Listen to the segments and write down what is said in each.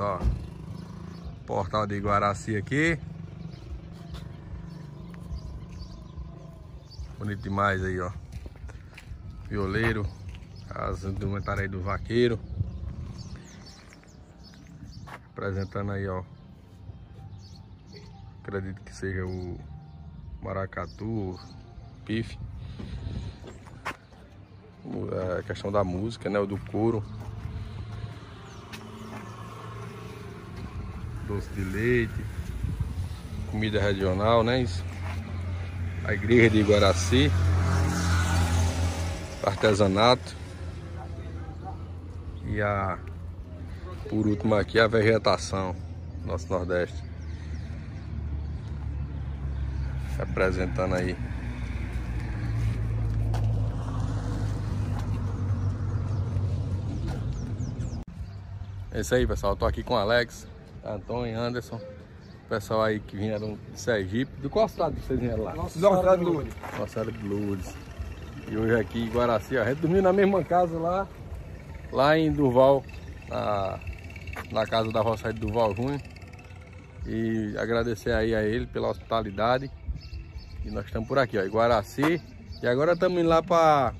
Pessoal. Portal de Guaraci aqui. Bonito demais aí, ó. Violeiro. As indumentárias aí do vaqueiro. Apresentando aí, ó. Acredito que seja o maracatu, pife. A questão da música, né? O do couro. Doce de leite, comida regional, né? Isso. A igreja de Guaraci, artesanato e a por último aqui a vegetação nosso Nordeste. Se apresentando aí. É isso aí pessoal, tô aqui com o Alex Antônio, Anderson, pessoal aí que vieram de Sergipe. De qual estado vocês vieram lá? Nossa Senhora de Lourdes. Nossa Senhora de Lourdes. E hoje aqui em Guaraci, a gente dormiu na mesma casa lá, lá em Durval, na, na casa da roça de Durval Júnior. E agradecer aí a ele pela hospitalidade. E nós estamos por aqui, ó, em Guaraci. E agora estamos indo lá para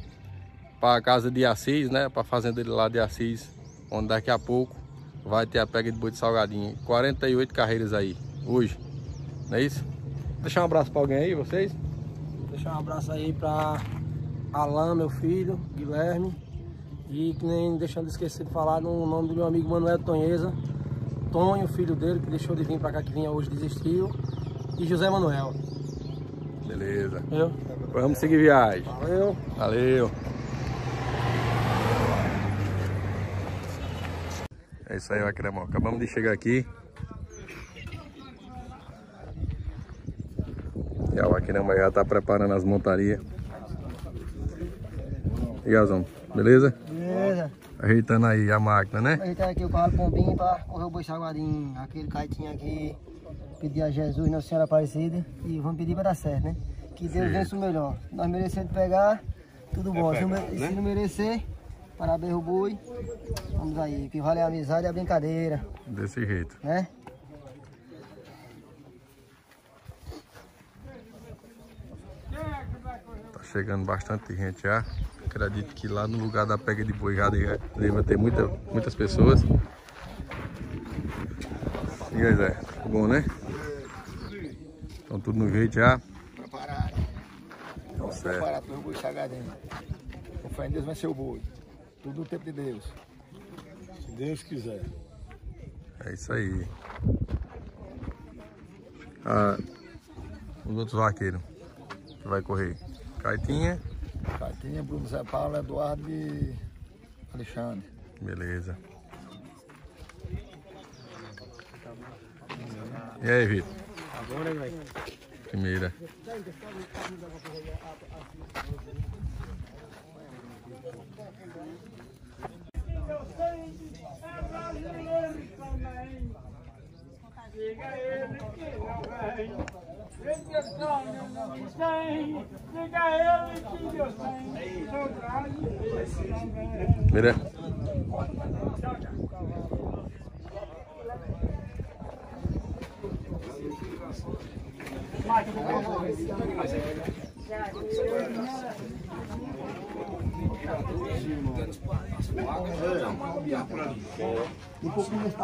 a casa de Assis, né? Para a fazenda dele lá de Assis, onde daqui a pouco vai ter a pega de boi de salgadinho. 48 carreiras aí, hoje. Não é isso? Deixar um abraço para alguém aí, vocês? Deixar um abraço aí para Alain, meu filho, Guilherme. E que nem deixando de esquecer de falar no nome do meu amigo Manuel Tonheza. Tonho, filho dele, que deixou de vir para cá, que vinha hoje, desistiu. E José Manuel. Beleza. Eu? Vamos seguir viagem. Valeu. Valeu. Isso aí, Acremão. Acabamos de chegar aqui. E o Aquirama já tá preparando as montarias. E Gazão, beleza? Beleza. Ajeitando aí a máquina, né? Ajeitando aqui o carro bombinho para correr o boi salgadinho. Aquele caitinho aqui. Pedir a Jesus, Nossa Senhora Aparecida. E vamos pedir para dar certo, né? Que Deus vença o melhor. Nós merecemos pegar, tudo bom. É pegar, se, né? se não merecer, Parabéns, o boi. Vamos aí, que vale a amizade e a brincadeira. Desse jeito. Né? Tá chegando bastante gente já. Acredito que lá no lugar da pega de boi já deve ter muita, muitas pessoas. E aí, Zé? Bom, né? Estão tudo no jeito já. Preparado. Então, certo. Preparado para o boi. Com fé em Deus vai ser o boi. Tudo no tempo de Deus. Se Deus quiser. É isso aí. Ah, os outros vaqueiros que vai correr. Caitinha. Caitinha, Bruno Zé Paulo, Eduardo e Alexandre. Beleza. E aí, Vitor? Agora, velho. Primeira. Mira.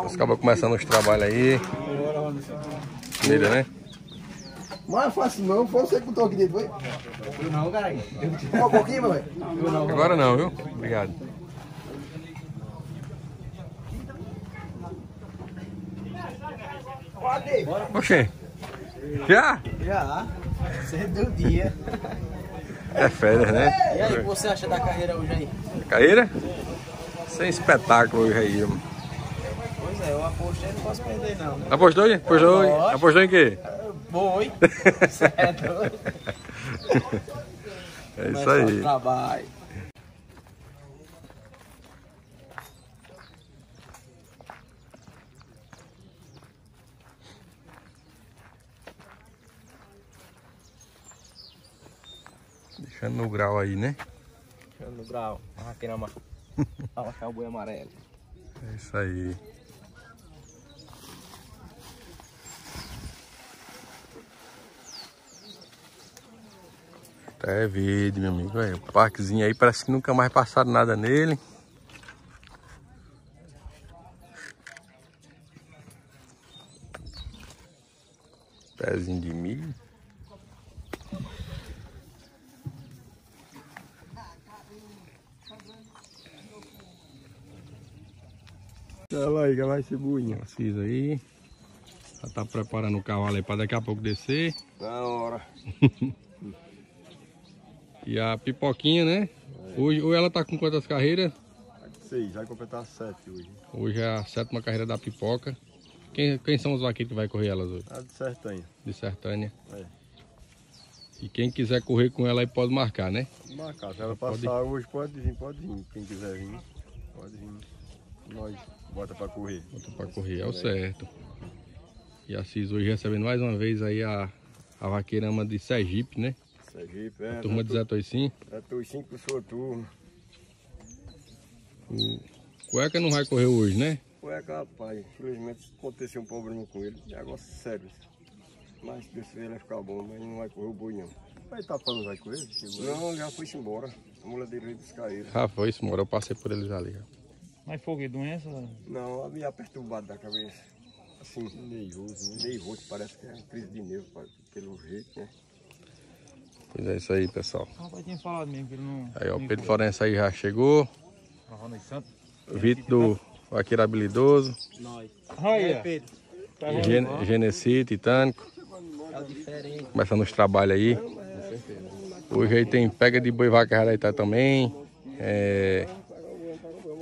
Os cabos começando os trabalhos aí. Mira, né? Mas fácil não, foi você que botou aqui dentro, foi? Não, caralho. Um pouquinho, meu velho. Agora não, viu? Obrigado. Oxê. Já? Já. Cedo do dia. É férias, né? E aí, o que você acha da carreira hoje aí? Carreira? Sem espetáculo hoje aí. mano. Pois é, eu apostei, não posso perder não. Né? Apostou? Apostou? Lógico. Apostou em quê? Boi. certo. É isso aí. Trabalho. Deixando no grau aí, né? No grau. Aqui na mão. Cá o boi amarelo. É isso aí. Tá é verde, meu amigo. Olha, o parquezinho aí parece que nunca mais passaram nada nele. Pezinho de milho. Olha lá vai ser buinha. Precisa aí. Já tá preparando o cavalo aí pra daqui a pouco descer. Da hora. E a pipoquinha, né? Hoje, hoje ela tá com quantas carreiras? Seis, vai completar sete hoje. Hoje é a sétima carreira da pipoca. Quem, quem são os vaqueiros que vai correr elas hoje? A de Sertanha. De Sertânia. É. E quem quiser correr com ela aí pode marcar, né? Marcar, se ela Pode passar hoje, pode vir, pode vir. Quem quiser vir, pode vir. Nós bota pra correr. Bota pra correr, é o certo. E a CIS hoje recebendo mais uma vez aí a, a vaqueirama de Sergipe, né? Sergipe, é. Turma de Zé Toicim. É tu cinco por sua turma. O Cueca não vai correr hoje, né? Ué, rapaz, infelizmente aconteceu um problema com ele. Negócio sério. Mas se Deus quiser, ele vai ficar bom, mas não vai correr o boi não. Vai tapando, vai com ele? Não, já foi embora. A mulher dele veio buscar ele. Ah, foi isso, mora. Eu passei por eles ali. Mas foi o quê? Doença? Não, a minha perturbada da cabeça. Assim, nervoso, né? Nervoso, parece que é uma crise de nervo, pelo jeito, né? Pois é isso aí, pessoal. O rapaz tinha falado mesmo que ele não. Aí, ó, o Pedro Florença aí já chegou. Ronald Santos. Vitor do Vaqueiro Habilidoso. Olha, Pedro. Gen Genesi, Titânico. É o diferente. Começando os trabalhos aí. Hoje aí tem pega de boi vaca Araitá também. É...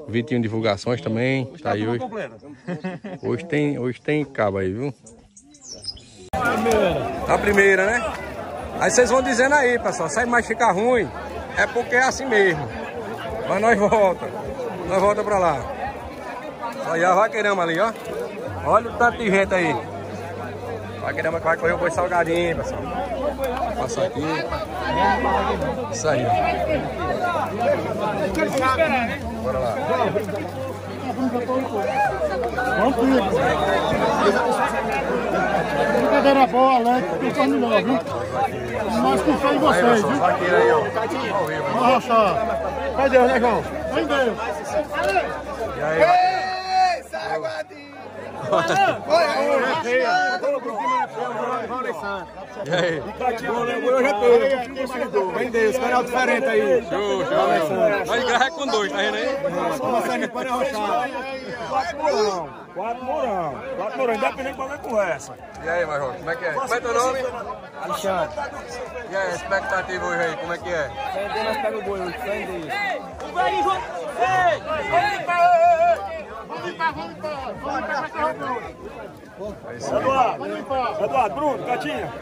Vitinho Divulgações também. Tá aí hoje. Hoje tem, hoje tem cabo aí, viu? A primeira, né? Aí vocês vão dizendo aí, pessoal. Se mais ficar ruim, é porque é assim mesmo. Mas nós volta. Nós volta pra lá. Olha a vaqueirama ali, ó. Olha o tanto de gente aí. Vaqueirama que vai correr o boi salgadinho, pessoal. Passa aqui. Isso aí. Bora lá. Brincadeira boa, Alex, que foi melhor, viu? Mas foi Aí, vocês, viu? vaqueiro aí, ó. Vamos arrochar. Vai Deus, né, João? Vem Deus. E aí, E aí? É. Vem Deus, canal diferente aí. Show, show. Nós grava com dois, tá vendo aí? Começando para arrochar. Quatro morão. Quatro morão. Quatro morão. Independente de qualquer conversa. E aí, Major, como é que é? Como é teu nome? Alexandre. E aí, expectativa hoje aí, como é que é? Vender, nós pega o boi hoje. Fé em Deus. É isso aí. Eduardo. Eduardo, Bruno, Catinha.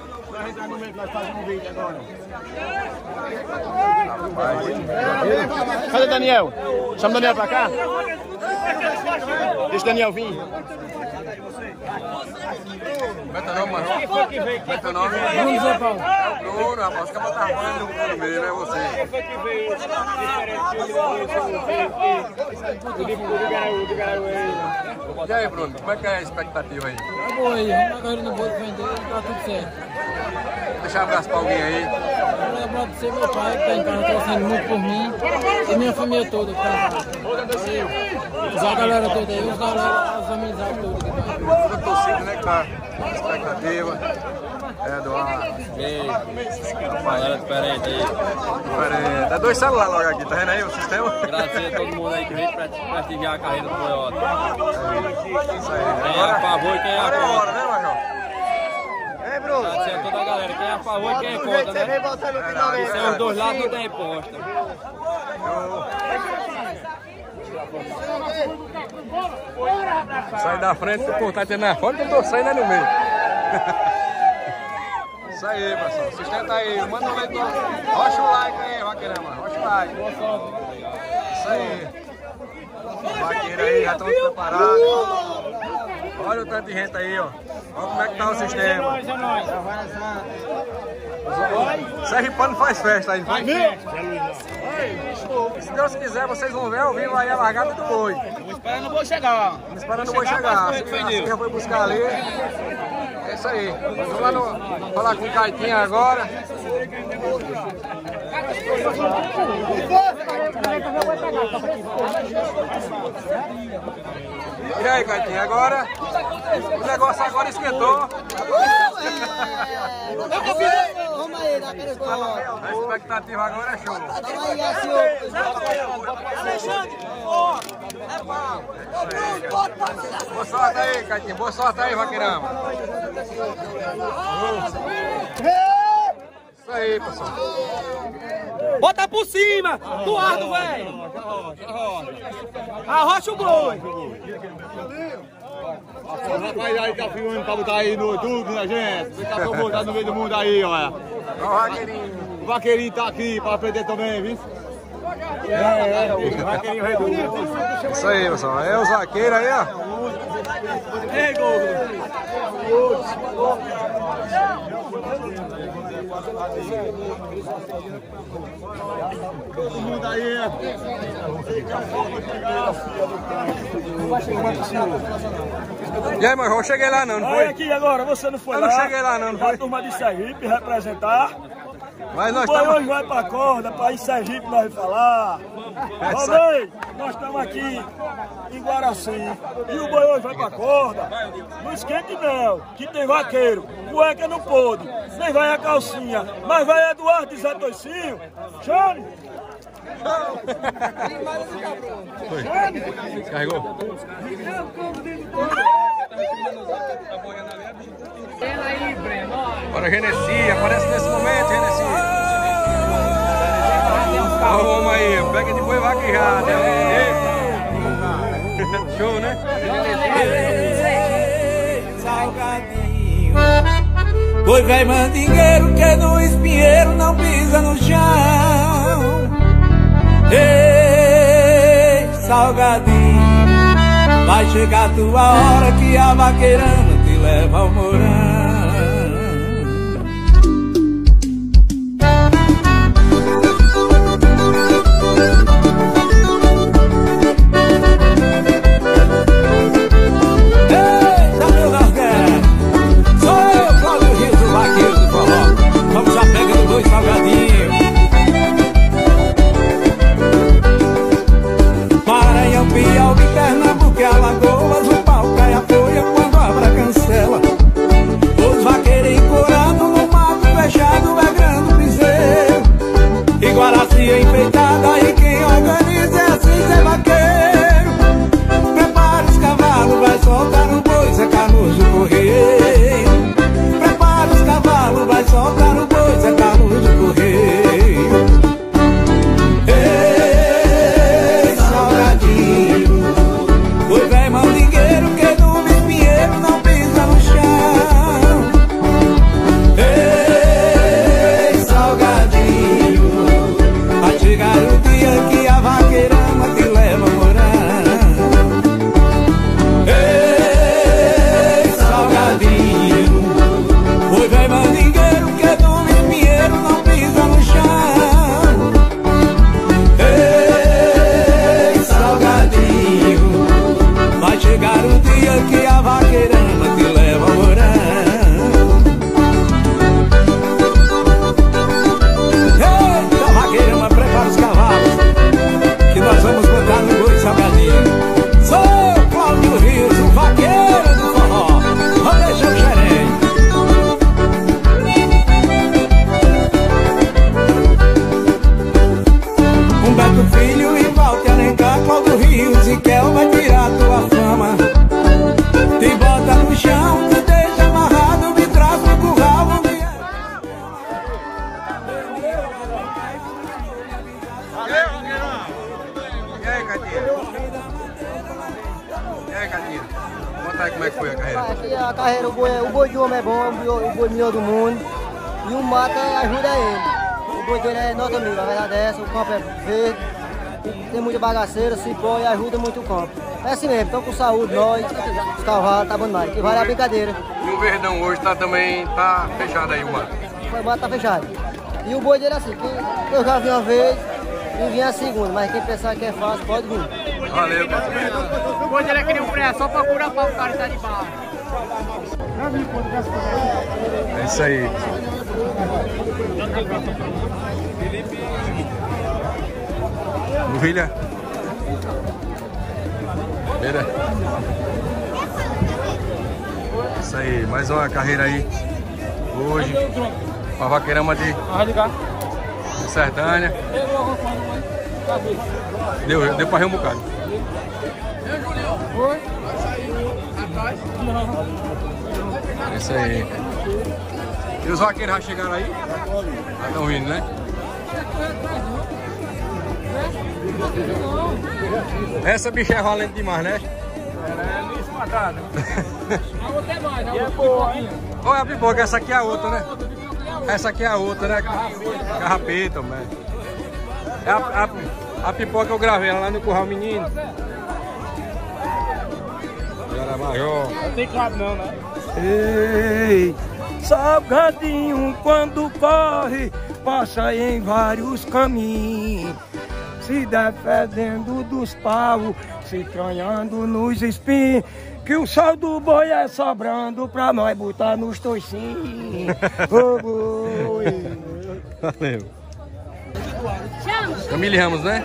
Cadê Daniel? Chama o Daniel pra cá. Deixa o Daniel vir. Como é teu nome, Marrom? Como é teu nome? Bruno Zé Paulo. É o Bruno, rapaz. Os caras tá falando do Bruno mesmo, é você. E aí, Bruno, como é que é a expectativa aí? Tá boa aí, vamos corrida no bolo vender e tá tudo certo. Deixa um abraço pra alguém aí. Quero agradecer meu pai que tá em casa torcendo muito por mim e minha família toda. Tá? Os a galera toda aí, os galera, as amizades todas. tá. A torcida, né, tá na expectativa. É, Eduardo. Galera diferente aí. Diferente. É dois celulares logo aqui, tá vendo aí o sistema? Agradecer a todo mundo aí que veio pra prestigiar a carreira do Toyota. Isso aí. Quem é a favor e quem é a Agora é contra. hora, né, Major? Ei, Bruno. Agradecer a toda a galera. Quem é a favor e quem é contra, Você vem né? voltando no finalmente. Sem os dois lados não tem imposto. Sai da frente, o importante é na frente, eu tô saindo é no meio. Isso aí, pessoal. Sustenta aí, manda um leitor. Rocha o like aí, vaqueirama. Rocha o like. Isso aí. Vaqueiro aí, já estão preparados. Olha o tanto de gente aí, ó. Olha como é que tá o sistema. Serripano faz festa aí, faz Se Deus quiser, vocês vão ver ao vivo aí a largada do boi. Esperando o boi chegar. Esperando o boi chegar. Que já foi buscar ali. É isso aí. Vamos lá no, falar com o Caitinho agora. E aí, Caitinho, agora o negócio agora esquentou. Vamos aí, dá aquele gol. A expectativa agora é show. Vamos aí, Garcia. Boa sorte aí, Caitinho. Boa sorte aí, vaqueirama. Isso aí, pessoal. Bota por cima! Do ardo, velho! Arrocha o boi! Rapaz, aí tá filmando pra botar aí no YouTube, né, gente? Você tá botando no meio do mundo aí, olha. O vaqueirinho. O vaqueirinho tá aqui pra aprender também, viu? Isso aí, pessoal. É os vaqueiros aí, ó. Todo mundo aí. E aí, Major, eu cheguei lá não, não Olha foi? aqui agora, você não foi Eu lá. não cheguei lá não, não A foi? turma de Sergipe representar. Mas nós O boi hoje vai pra corda, pra ir Sergipe nós vamos falar. Ô bem, nós estamos aqui em Guaraci. E o boi hoje vai pra corda. Não esquente não, que tem vaqueiro. Cueca não pôde. Nem vai a calcinha. Mas vai Eduardo e Zé Toicinho. Chame! Carregou? Bora, Genesi, aparece nesse momento, Genesi. Vamos aí, pega de boi vaquejado. Show, né? salgadinho. Foi velho mandingueiro que no espinheiro não pisa no chão. Ei, salgadinho, vai chegar tua hora que a vaqueirana te leva ao morão. Bagaceira, cipó e ajuda muito o campo. É assim mesmo, estão com saúde, nós, os cavalos, tá bom demais. Que vale a brincadeira. E o Verdão hoje tá também, tá fechado aí o mato. O mato tá fechado. E o boi dele é assim, quem, eu já vi uma vez e vim a segunda, mas quem pensar que é fácil, pode vir. Valeu, O boi dele é que nem um pré, só procura pau o cara tá de barro. É isso aí. Novilha. Beira. Isso aí, mais uma carreira aí. Hoje. Uma vaqueirama de, Sertânia. Deu, deu pra rir um bocado. É isso aí. E os vaqueiros já chegaram aí? Já estão vindo, né? Essa bicha é valente demais, né? É lixo quadrado. A outra é mais, a outra é boa, hein? Olha a pipoca, essa aqui é a outra, né? Essa aqui é a outra, né? Carrapeta, mano. É a, a, a pipoca que eu gravei ela lá no Curral Menino. Era maior. Não tem cabo não, né? Ei, salgadinho quando corre, passa em vários caminhos. Se defendendo dos pau, se canhando nos espinhos. Que o sal do boi é sobrando pra nós botar nos toicinhos. Ô boi. Valeu. Camille Ramos, né?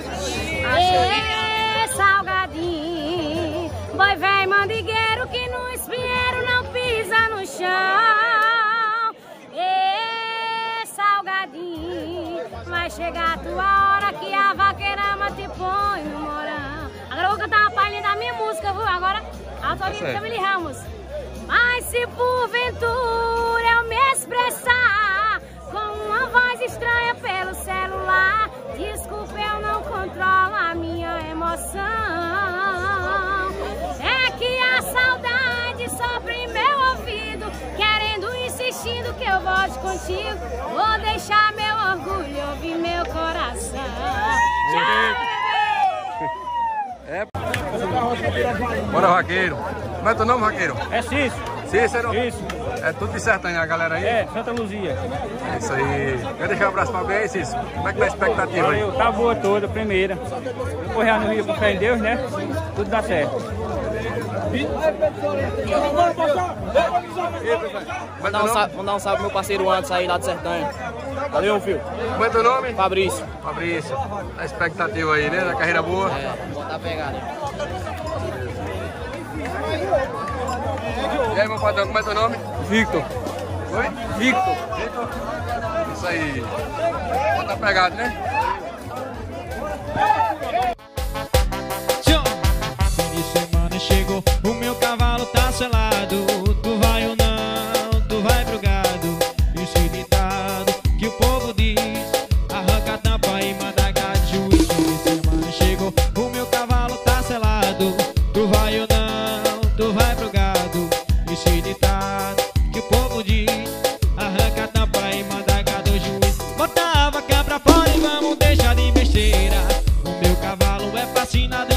Ê, salgadinho, boi velho mandigueiro que no espinheiro não pisa no chão. Ê, salgadinho, vai chegar a tua hora que a te morão. Agora eu vou cantar uma palhinha da minha música, viu? Agora, autoria de certo. Camille Ramos. Mas se porventura eu me expressar com uma voz estranha pelo celular, desculpe, eu não controlo a minha emoção. É que a saudade sopra em meu ouvido, insistindo que eu volte contigo. Vou deixar meu orgulho ouvir meu coração. Tchau, É. Bora, vaqueiro. Como é teu nome, vaqueiro? É Cícero. Cícero? Isso. É tudo de Sertânia, a galera aí? É, Santa Luzia. É isso aí. Quer deixar um abraço pra alguém, Cícero? Como é que tá a expectativa aí? Tá boa toda, primeira. Já no Rio com fé em Deus, né? Tudo dá certo. Mandar um, salve, mandar um salve pro meu parceiro antes aí lá de Sertânia. Valeu, filho. Como é teu nome? Fabrício. Fabrício. A expectativa aí, né? Da carreira boa. É, botar a pegada. E aí, meu patrão, como é teu nome? Victor. Oi? Victor. Victor. Isso aí. Bota pegado, né? Chegou, o meu cavalo tá selado. Tu vai ou não, tu vai pro gado. Esse ditado que o povo diz: arranca a tampa e manda gado. Juiz, semana chegou, o meu cavalo tá selado. Tu vai ou não, tu vai pro gado. Esse ditado que o povo diz: arranca a tampa e manda gado. Juiz, bota a vaca fora e vamos deixar de besteira. O meu cavalo é fascinado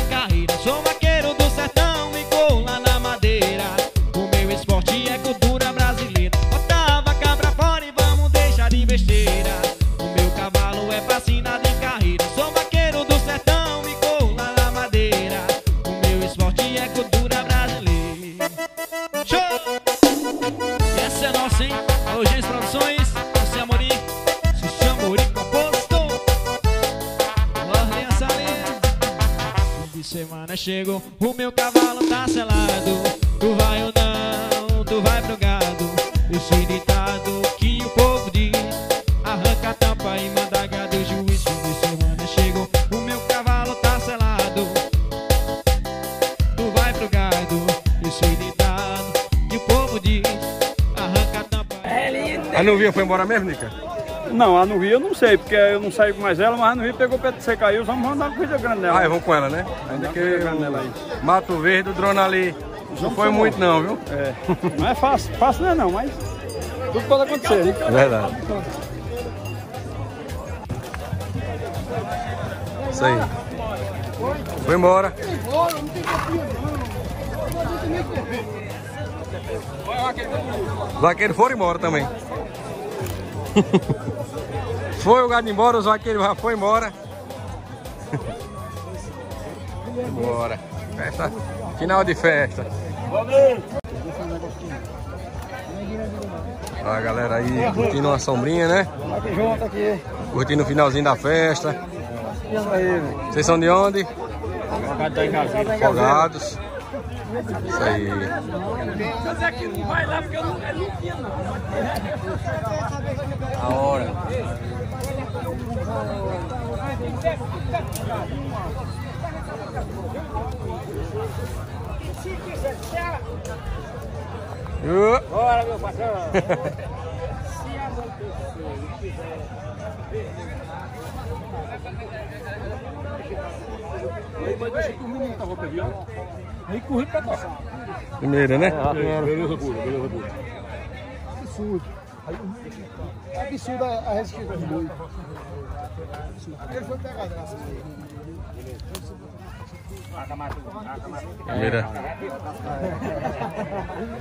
embora mesmo, Nica? Não, a no Rio eu não sei, porque eu não saí com mais ela, mas a no Rio pegou o pé de você caiu, vamos mandar uma coisa grande nela. Ah, eu vou com ela, né? Ainda que aí. Mato Verde, o drone ali Não foi muito não, viu? É. Não é fácil, fácil não é não, mas tudo pode acontecer. né? É verdade. Isso aí. Foi embora. Os vaqueiros foram embora também. Foi o gado embora, os vaqueiros já foram embora. Embora. Festa. Final de festa. Ó, a galera aí curtindo uma sombrinha, né? Curtindo o finalzinho da festa. Vocês são de onde? Afogados. Isso aí. Vai lá porque eu não não tinha não. A hora. Uh. Bora, meu patrão. Mas deixa que o menino tava pegando. Aí corri pra cá. Primeira, né? Beleza pura, beleza pura. Absurdo. Aí, é absurdo a, a resistência do boi. Ele foi pegar graças Primeira.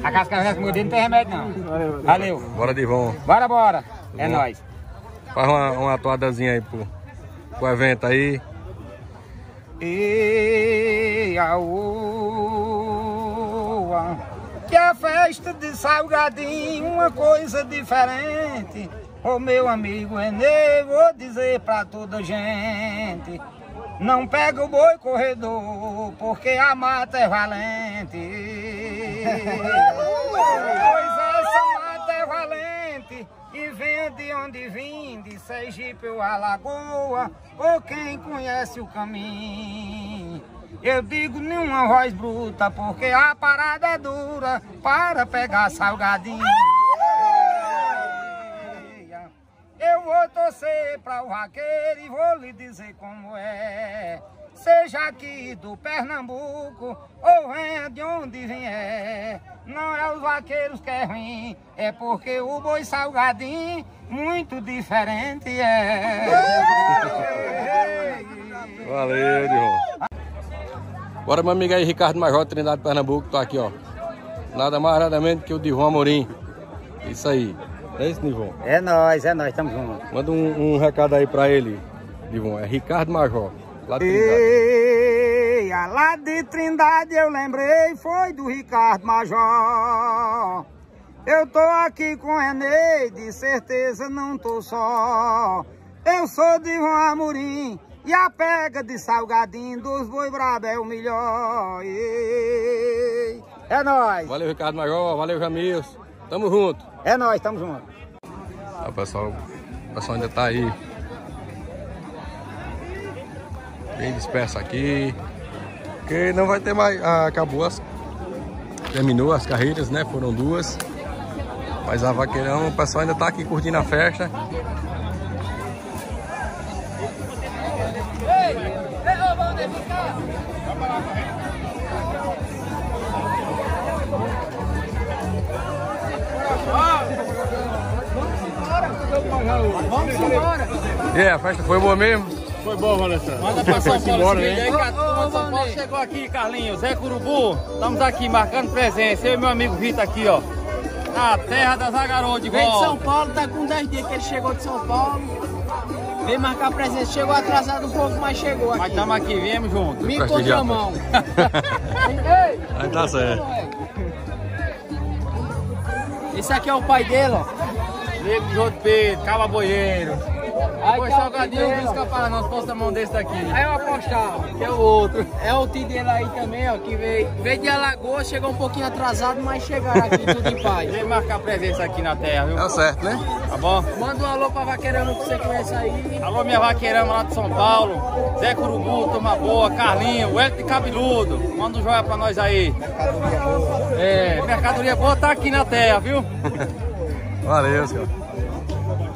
A casca já mudou, não tem remédio não. Valeu. Bora de vão. Bora, bora. É Bom. nóis. Faz uma, uma atuadazinha aí pro, pro evento aí. E aoa, que a festa de Salgadinho, uma coisa diferente. Ô meu amigo Renê, vou dizer pra toda gente. Não pega o boi corredor, porque a mata é valente. pois essa mata é valente e vem de onde vim, de Sergipe ou Alagoa, ou quem conhece o caminho. Eu digo nenhuma voz bruta, porque a parada é dura para pegar salgadinho. Eu vou torcer para o vaqueiro e vou lhe dizer como é. Seja aqui do Pernambuco ou venha de onde vier. Não é os vaqueiros que é ruim, é porque o boi salgadinho muito diferente é. Valeu. Bora, meu amigo aí, Ricardo Major, Trindade Pernambuco. Tô aqui, ó. Nada mais, nada menos que o Divon Amorim. Isso aí. É isso, Divon? É nóis, é nóis, tamo junto. Manda um, um recado aí pra ele, Divon. É Ricardo Major, lá de Trindade. Eia, lá de Trindade eu lembrei, foi do Ricardo Major. Eu tô aqui com o Renê, de certeza não tô só. Eu sou de João Amorim e a pega de salgadinho dos boi brabo é o melhor. Ei, É nóis. Valeu, Ricardo Major. Valeu, Jamilson. Tamo junto. É nóis, tamo junto. Ah, o pessoal, o pessoal ainda tá aí. Bem disperso aqui. Porque não vai ter mais. ah, acabou as. Terminou as carreiras, né? Foram duas. Mas a vaqueirão, o pessoal ainda tá aqui curtindo a festa. E aí, a festa foi boa mesmo? Foi bom, Vanessa. Manda pra São Paulo embora, esse vídeo aí que a turma de São Paulo chegou aqui, Carlinhos. Zé Curubu, estamos aqui marcando presença. Eu e meu amigo Vitor aqui, ó. Na terra das Agaroas de Veio de. São Paulo, tá com 10 dias que ele chegou de São Paulo. Veio marcar presença, chegou atrasado um pouco, mas chegou aqui. Mas estamos aqui, viemos juntos. Me contramão. Aí tá certo. Esse aqui é o pai dele, ó. Nego João de Pedro, Cava Boieiro. Tá o salgadinho, busca ó. para nós, posta a mão desse daqui. Aí eu apostava, que é o outro. É o tio dele aí também, ó, que veio, veio de Alagoas, chegou um pouquinho atrasado, mas chegaram aqui tudo em paz. Vem marcar presença aqui na terra, viu? Tá certo, né? Tá bom? Manda um alô pra vaqueirama que você conhece aí. Alô, minha vaqueirama lá de São Paulo. Zé Curubu, Toma Boa, Carlinho, o de Cabeludo. Manda um joia pra nós aí. É, mercadoria boa tá aqui na terra, viu? Valeu, senhor.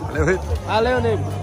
Valeu, Vitor. Valeu, nego.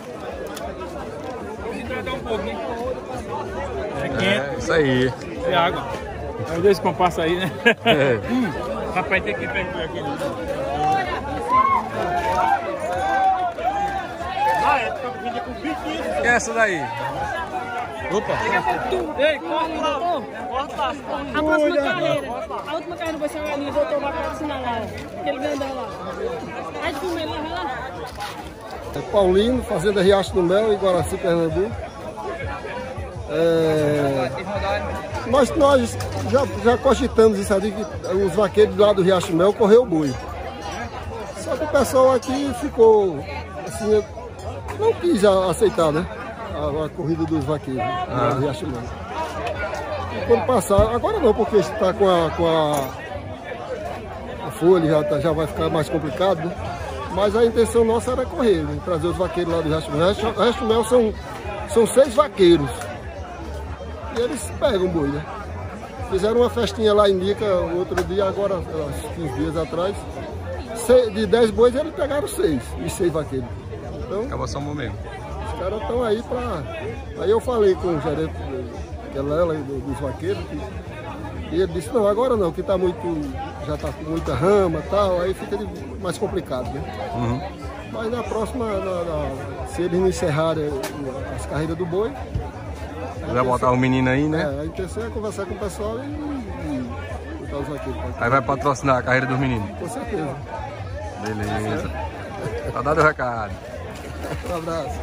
quente. É, isso aí. É água. É dois compassos aí, né? É. hum, rapaz, tem que perguntar aqui. Ah, é, tá com 20 Quem é essa daí? Opa. Ei, corta lá. Corta lá. A próxima carreira. A última carreira vai ser o Aninho, voltou lá pra assinar lá. Aquele grandão lá. Aí filma ele lá, vai lá. É Paulino, Fazenda Riacho do Mel, em Guaraci, Pernambuco. É, nós, nós já, já cogitamos isso ali, que os vaqueiros do Riacho do Mel correu o boi. Só que o pessoal aqui ficou, assim, não quis aceitar, né? A, a corrida dos vaqueiros Ah. do Riacho Mel. Quando passar, agora não, porque está com a, com a, a folha, já, tá- já vai ficar mais complicado, né? Mas a intenção nossa era correr, né? trazer os vaqueiros lá do Riacho Mel. Riacho Mel são, são seis vaqueiros. E eles pegam boi, né? Fizeram uma festinha lá em Nica outro dia, agora, uns 15 dias atrás. De 10 bois eles pegaram seis, e seis vaqueiros. Então, Acabou só um momento. os caras estão aí pra. Aí eu falei com o gerente é Lela do- dos vaqueiros, que- e ele disse, não, agora não, que tá muito. já tá com muita rama e tal, aí fica mais complicado, né? Uhum. Mas na próxima, na- na- se eles não encerrarem as carreiras do boi. Vai botar o menino aí, né? É, a intenção é conversar com o pessoal e, e botar os pra- Aí vai patrocinar a carreira dos meninos. Com certeza. Beleza. Tá dado o recado. Um abraço.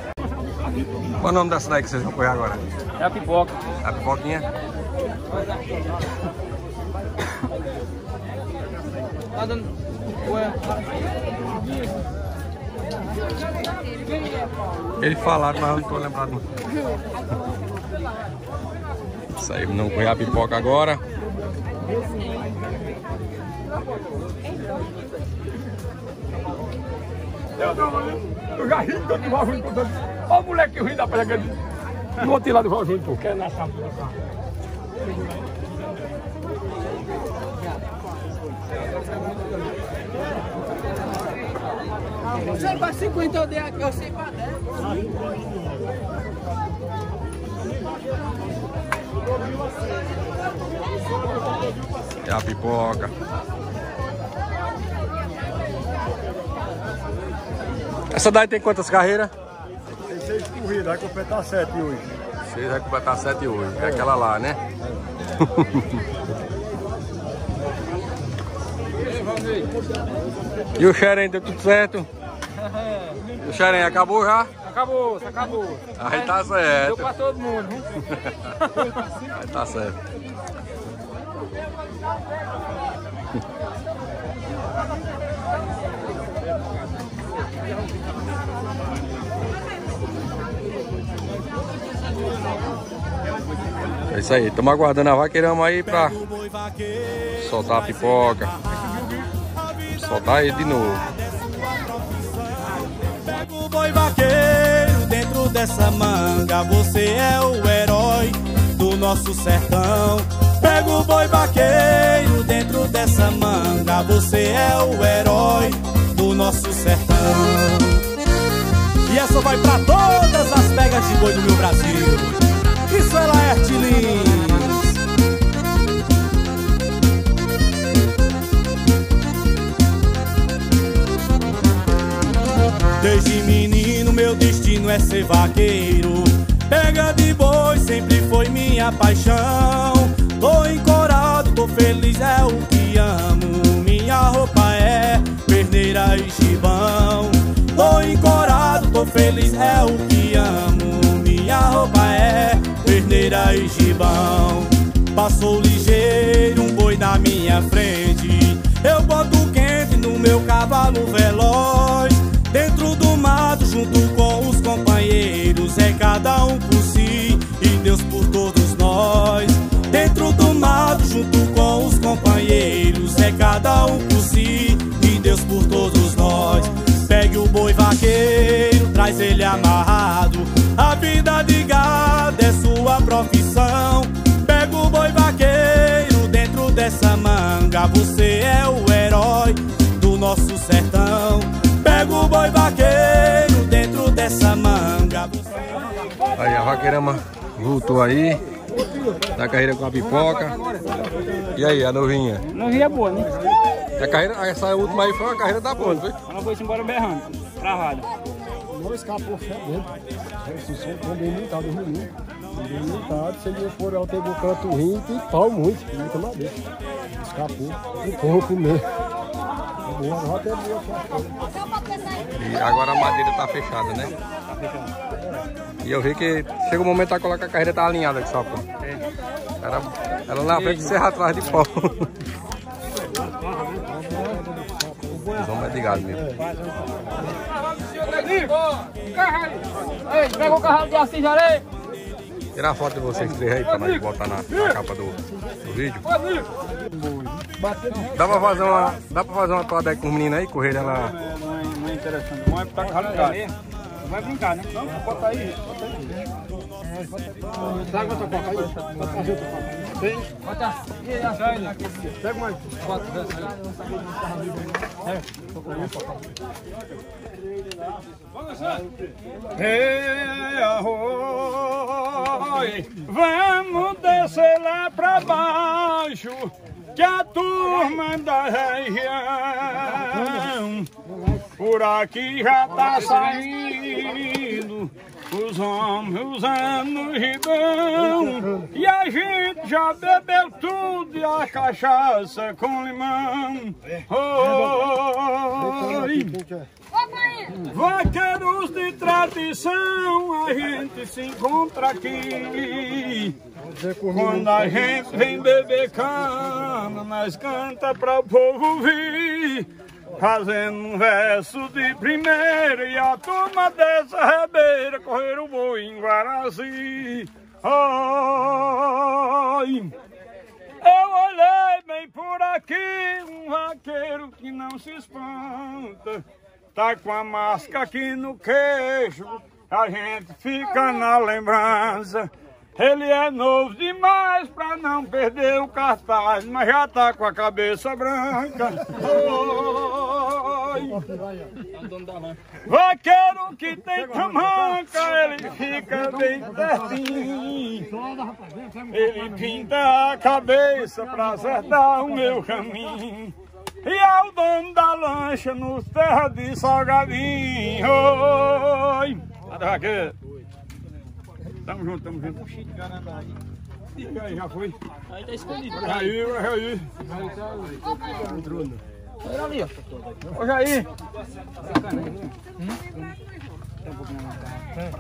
Qual é o nome dessa daí que vocês vão correr agora? É a pipoca. A pipoquinha? Tá dando. Ué. Eles falaram, mas eu não tô lembrado. Aí, não a pipoca agora. Eu já ri tanto do Valjúnior, por tanto. Olha o moleque rindo da pega. Não vou tirar do Valjúnior, pô. Quer nessa Eu sei pra 50 eu dei aqui, eu sei pra 10. É a pipoca. Essa daí tem quantas carreiras? Tem seis corridas, vai completar sete hoje. Seis vai completar sete hoje. É aquela lá, né? e o Xeren, deu tudo certo? O Xeren acabou já? Acabou, acabou. Aí tá certo. Deu pra todo mundo. Aí tá certo. É isso aí, estamos aguardando a vaqueirama aí pra soltar a pipoca. Soltar ele de novo. Dessa manga, você é o herói do nosso sertão. Pega o boi vaqueiro dentro dessa manga, você é o herói do nosso sertão. E essa vai pra todas as pegas de boi do meu Brasil. Isso é Laerte Lins. Desde menino é ser vaqueiro. Pega de boi sempre foi minha paixão. Tô encorado, tô feliz, é o que amo. Minha roupa é perneira e chibão Tô encorado, tô feliz, é o que amo. Minha roupa é perneira e chibão traz ele amarrado. A vida de gado é sua profissão. Pega o boi vaqueiro dentro dessa manga. Você é o herói do nosso sertão. Pega o boi vaqueiro dentro dessa manga. Você... Aí a vaqueirama voltou aí. Da carreira com a pipoca. E aí, a novinha? Novinha é boa, né? A carreira, essa última aí foi uma carreira da boa, não foi? Ela foi embora berrando, travada. Não escapou dentro. Esse som também montado, dormindo. Bem montado, se ele for ter um canto ruim, tem pau muito, muita madeira. Escapou, o corpo mesmo. É. E agora a madeira tá fechada, né? Tá fechada. E eu vi que chega o momento de colocar a carreira tá alinhada aqui só, pô. Ela, ela na frente e você atrás de pau. Os homens é de gado mesmo. Ei, pega o carro de Assis Areia. Tirar a foto de vocês três aí pra nós botar na, na capa do, do vídeo. Dá pra fazer uma, dá pra fazer uma toada aí com os meninos aí, correr ela. Não é, não é interessante, não é pra gato. Vai brincar, né? Não, bota aí. Bota aí. Traga outra coca aí. Pode trazer outra coca. Bota. Pega mais arroi, vamos descer lá pra baixo, que a turma da região por aqui já tá saindo os homens usando gibão e a gente já bebeu tudo e a cachaça com limão. Oi. Vaqueiros de tradição, a gente se encontra aqui. Quando a gente vem beber cana, nós canta para o povo ouvir. Fazendo um verso de primeira e a turma dessa rebeira correr o boi em Guaraci. Ai, eu olhei bem por aqui um vaqueiro que não se espanta. Tá com a máscara aqui no queixo, a gente fica na lembrança. Ele é novo demais pra não perder o cartaz, mas já tá com a cabeça branca. Oi. Vaqueiro que tem tamanca, ele fica bem pertinho. Ele pinta a cabeça pra acertar o meu caminho. E é o dono da lancha nos terra de salgadinho. Oi. Vaqueiro? Tamo junto, tamo junto. E aí, já foi? Aí tá escondido. Aí, aí. Olha ali, ó. Ô, Jair.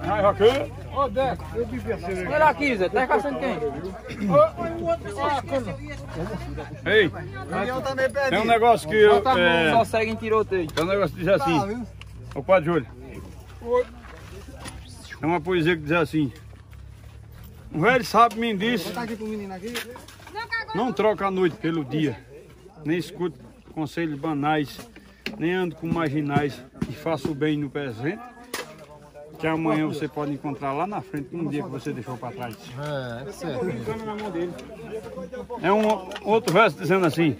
Aí, Raquel. Ô, Deco, eu devia ser. Olha aqui, Zé, tá caçando quem? Ei, tem um negócio que eu. Mão, É, só segue em tiroteio. tem um negócio que diz assim. Ô, Padre Júlio. É uma poesia que diz assim. Um velho sábio me disse. Não troca a noite pelo dia, nem escute conselhos banais, nem ande com marginais e faça o bem no presente, que amanhã você pode encontrar lá na frente um dia que você deixou para trás. É, certo. É um outro verso dizendo assim,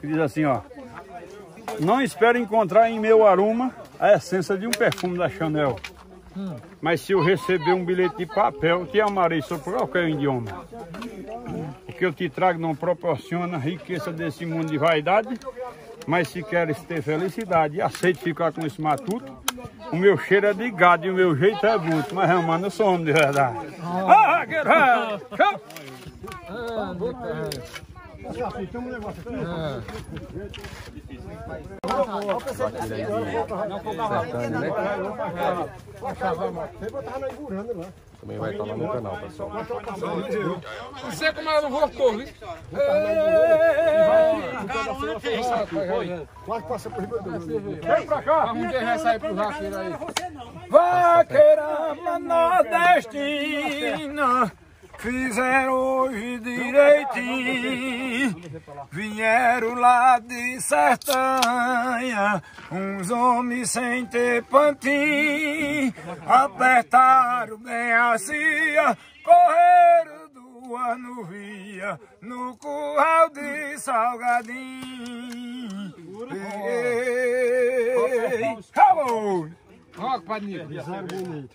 que diz assim, ó. Não espero encontrar em meu aroma a essência de um perfume da Chanel. Mas se eu receber um bilhete de papel, te amarei sobre qualquer idioma. O que eu te trago não proporciona riqueza desse mundo de vaidade, mas se queres ter felicidade, aceite ficar com esse matuto. O meu cheiro é de gado e o meu jeito é bruto, mas mano, eu sou homem de verdade. Ah, guerreiro! Tchau! Também vai estar lá no canal, pessoal. Não sei como ela não voltou, viu? Quase passa por riba do Vem pra cá. Vamos vai sair pro vaqueiro aí. Vaqueirama nordestina, Fizeram hoje direitinho, vieram lá de Sertanha, uns homens sem ter pantim, apertaram bem a cia, correram duas no via, no curral de Salgadinho. Ei, acabou! Rock, Padrinho.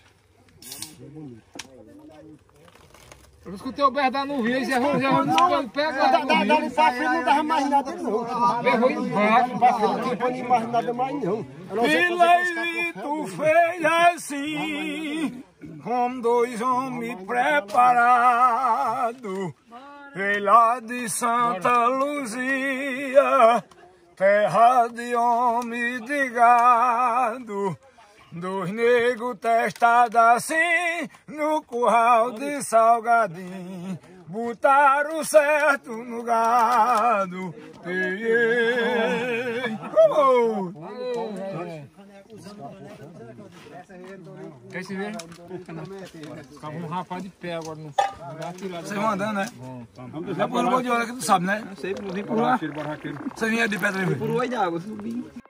Eu escutei o Berdão no Rio, Zé Rô, Zé Rô, não pega da- Dali pra frente não dava mais nada não. Dali pra frente não tinha mais nada mais não. Que você Fileito fez assim, com dois homens preparados, veio lá de Santa Luzia, terra de homem de gado. Dos negros testados assim, no curral de Salgadinho, botaram certo no gado. Ei, ei, oh! Quer se ver? Ficava um rapaz de pé agora no. Vocês vão andando, né? É por um monte de hora que tu sabe, né? Sei, por Vocês vinham de pedra, né? Por oi d'água, subi.